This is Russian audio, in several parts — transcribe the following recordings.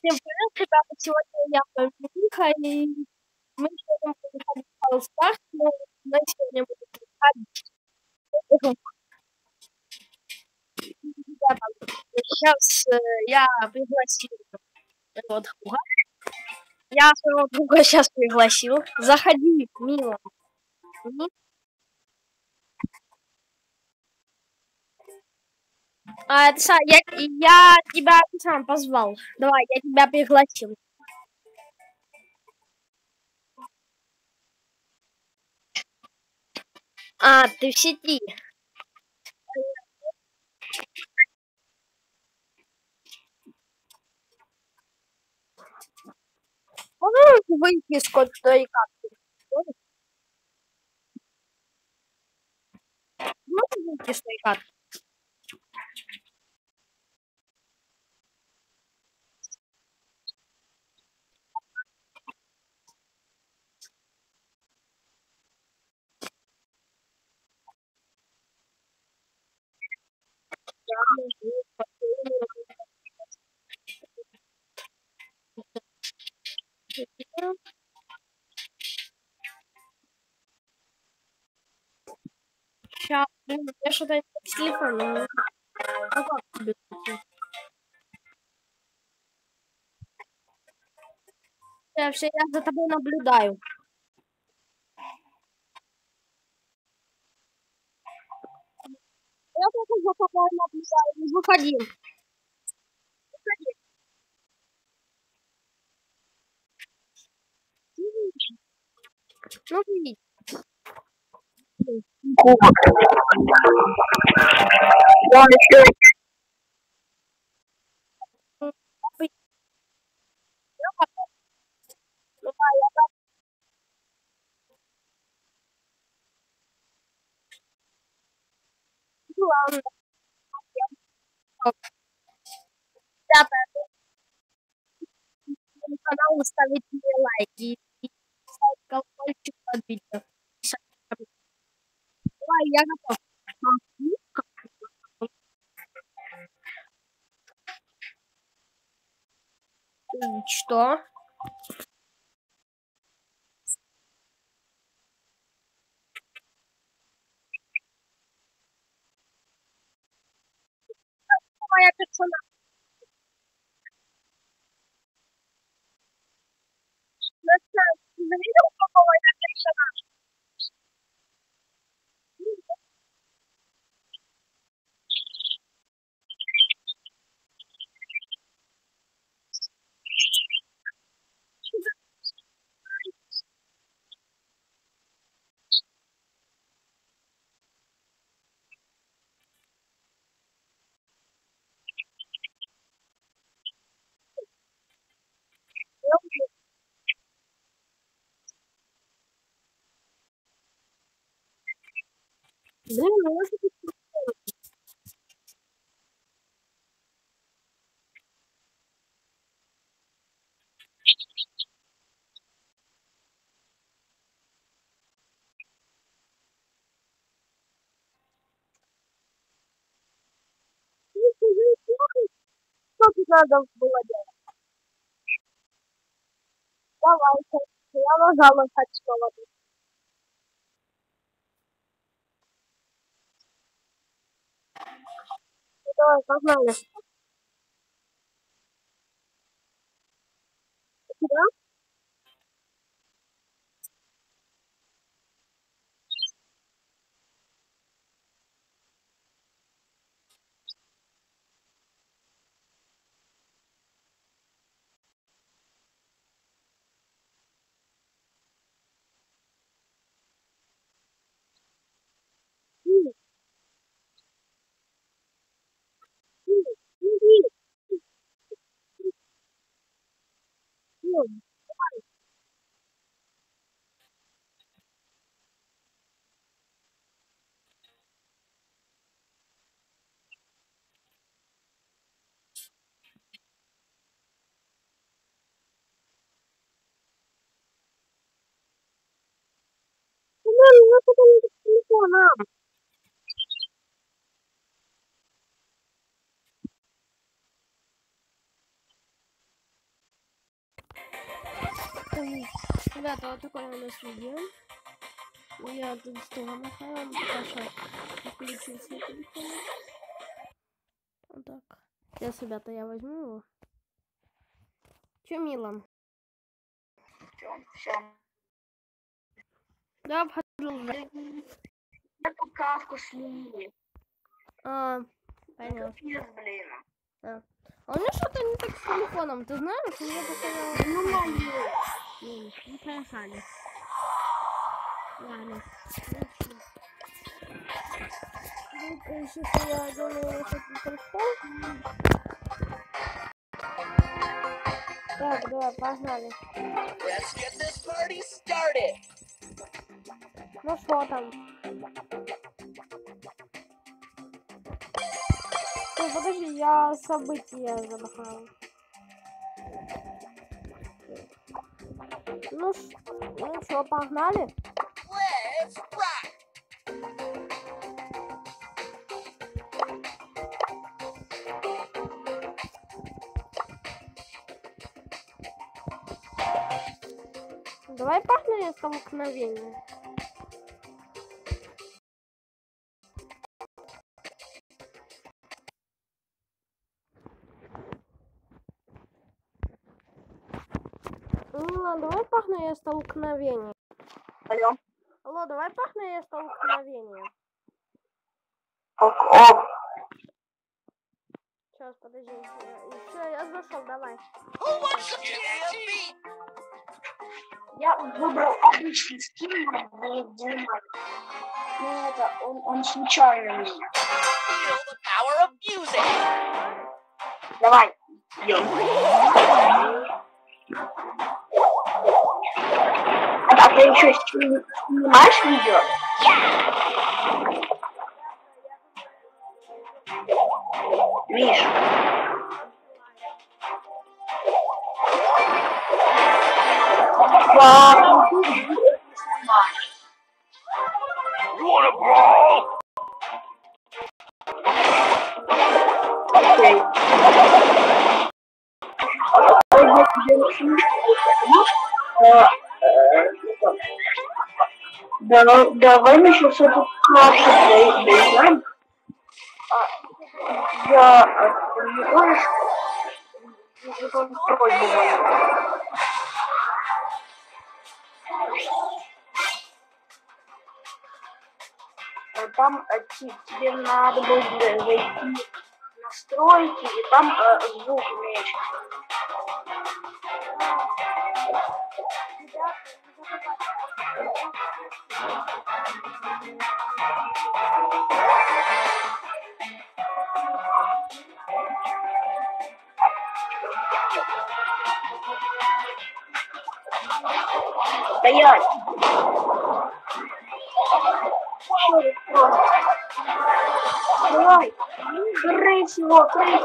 Всем привет, ребята! Сегодня я Павлинка, и мы сегодня будем ходить в Park, но мы сегодня будем ходить. Ребята, сейчас я пригласил своего друга. Я своего друга сейчас пригласил. Заходи, мило. А, это, я, я тебя сам позвал. Давай, я тебя пригласил. А, ты в сети. Можешь выйти из код твоей карты? Можешь выйти из твоей Сейчас, блин, я что-то не с телефона. Ну как тебе? Я все, я за тобой наблюдаю. Я тоже за тобой наблюдаю. Не Выходи. Выходи. Ну, види. Ну, да, я так. Ну, ладно. Ребята, на канал ставить мне лайки и ставить колокольчик под видео. Давай, я готов. Что? Моя персона. Ты видел, какого я персонажа? Я уже Блин, ну я же тут Что тут надо было делать? 对，刚儿等 телефона. Ой, ребята, вот такое у нас видео. Я тут стол махаю, Паша включил свой телефон. Вот так. Сейчас, ребята, я возьму его. Че, Милан? Все, все. Да. Эту кавку слили. А, понятно. Капец, блин. А у меня что-то не так с телефоном, ты знаешь? У меня такая... Ну, мое. М, Не поехали. Ладно. Ну-ка, сейчас я делаю этот микрофон. Так, давай, погнали. Let's get this party started. Ну что там? Ой, подожди, я события забахал. Ну, ну что, погнали? Давай погнали столкновение. Столкновение. Алло. Алло, давай погнали столкновение. Ок, ок. Сейчас, подожди. Все, я зашел, давай. Я выбрал обычный скин для Димы. Ну, это, он, он случайно меня. Давай. А, а ты еще сни- снимаешь видео? Миш. Да. Окей. Да, давай мы сейчас эту кашу доиграем. Я, выполнить просьбу Там э, тебе надо будет э, зайти в настройки, и там э, звук уменьшить. Стоять! Просто? Давай! Крыть его, крыть!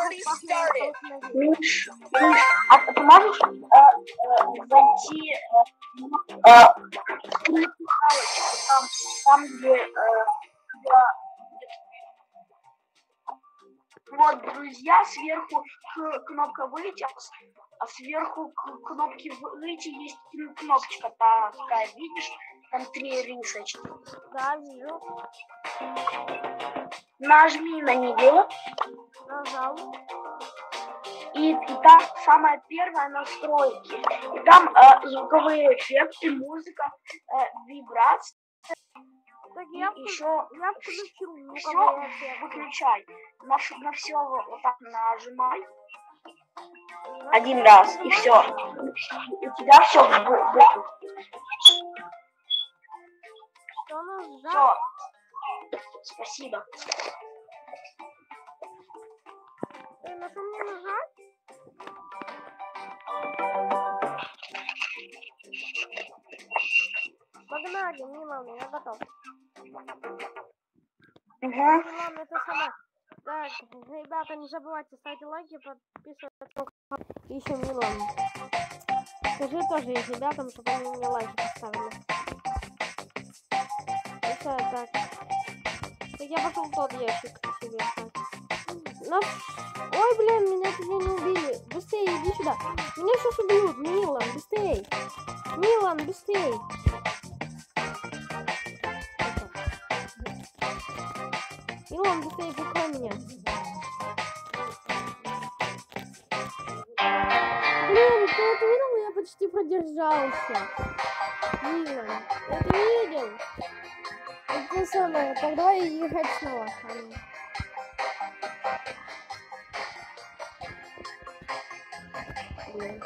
Party started. Миш, Миш, а ты можешь э, э, зайти э, э, там, там где, э, вот, друзья, сверху кнопка выйти, а а сверху к кнопке выйти есть кнопочка такая, видишь, там три рисочки. Да, вижу. Нажми на нее, Нажал. и, и там самая первая настройки. И там э, звуковые эффекты, музыка, э, вибрации, Так я, еще я включил все выключай. На, на все вот так нажимай один раз, и все. У тебя все Что нажал? Все. Спасибо. Ты на что мне нажать? Погнали, Милана, я готов. Угу. Милана, это сама. Так, ребята, не забывайте ставить лайки, подписываться еще Милан. Скажи тоже ребятам, чтобы они мне лайки поставили. Всё, так. Я пошел тот ящик себе искать. Нас... Ой, блин, меня чуть не убили. Быстрее, иди сюда. Меня сейчас убьют. Милан, быстрей. Милан, быстрей. Милан, быстрее прикрой меня. Блин, ты это видел? Я почти продержался. Милан? Это самое, тогда и ехать снова. Блин.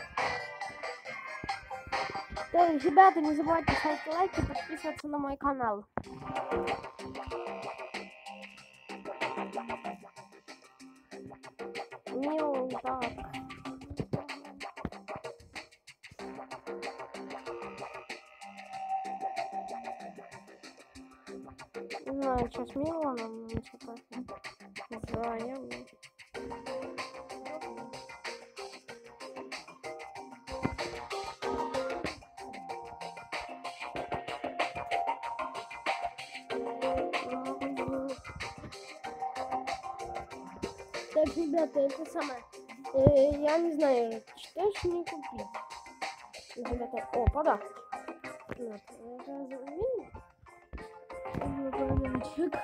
Так, ребята, не забывайте ставить лайки и подписываться на мой канал. Мил, так. 15 миллионов что-то заяву. Так, ребята, это самое. Э, я не знаю, что еще не купить. Ребята, о, подарок. 这个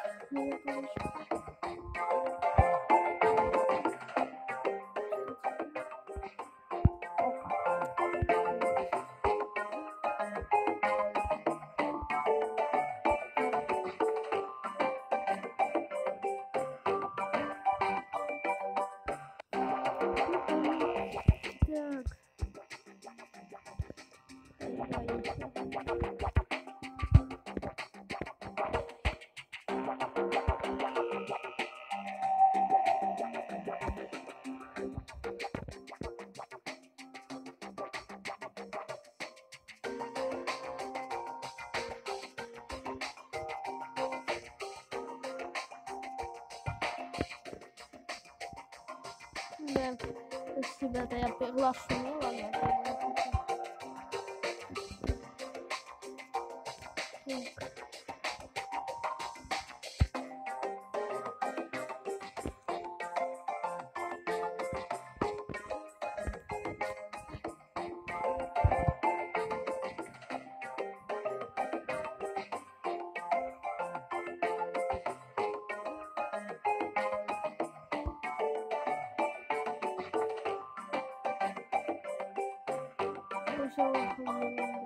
Да. Ребята, я приглашу Милана. Так. 收工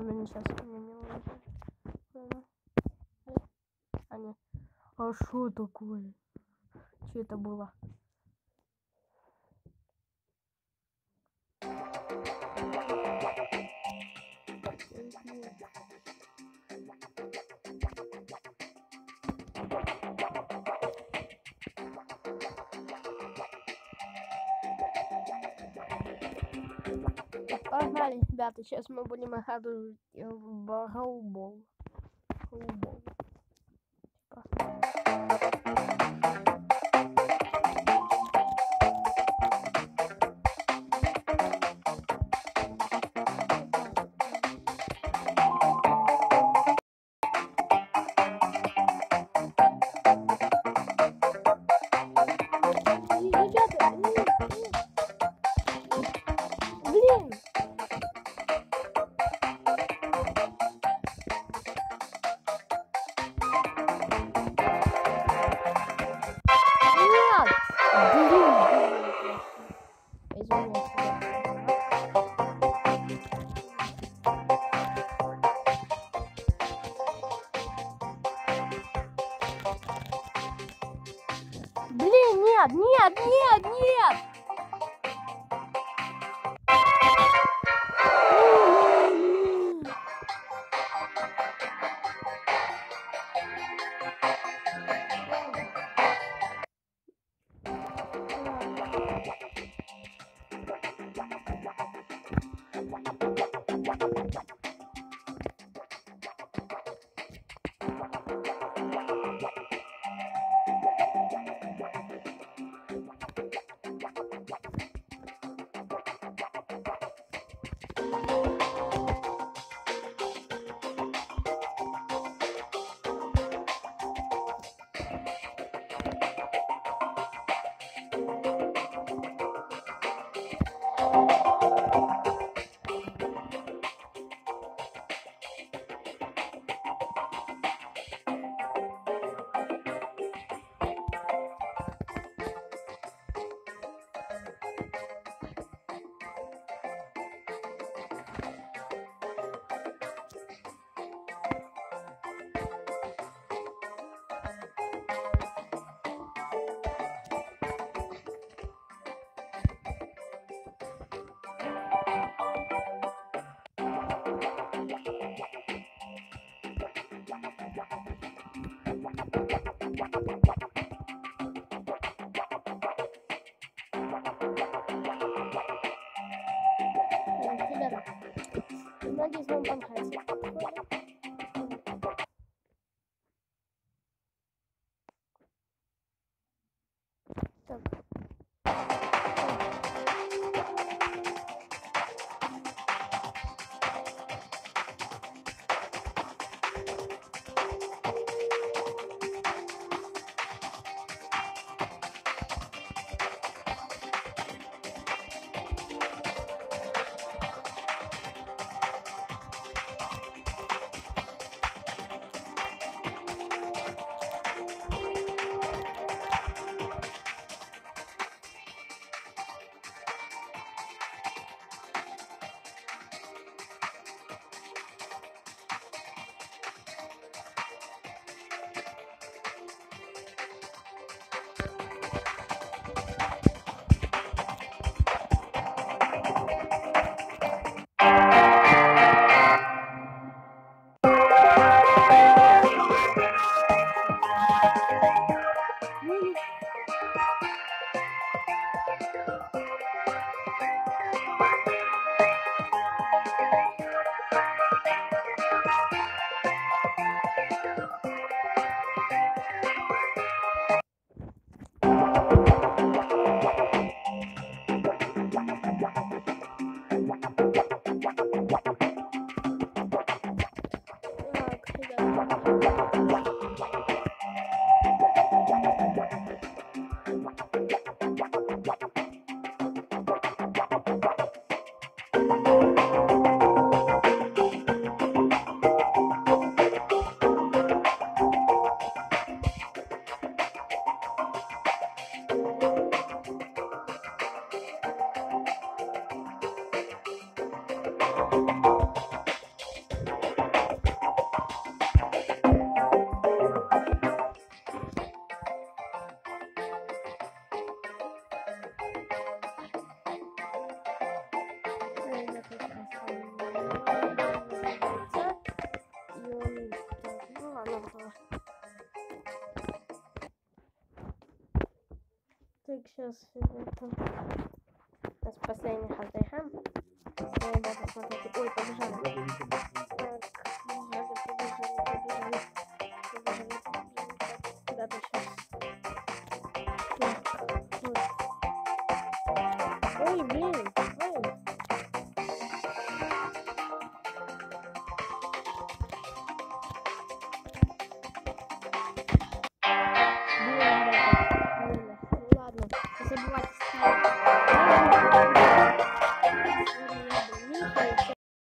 Он меня сейчас не уложит. Ладно. Ай. А, нет. А что такое? Что это было? Погнали, ребята, сейчас мы будем играть в в нет, нет, нет, нет! 棒棒糖先放这 Так, сейчас. У нас. Ребята, смотрите. Ой, побежали. Так. Побежали,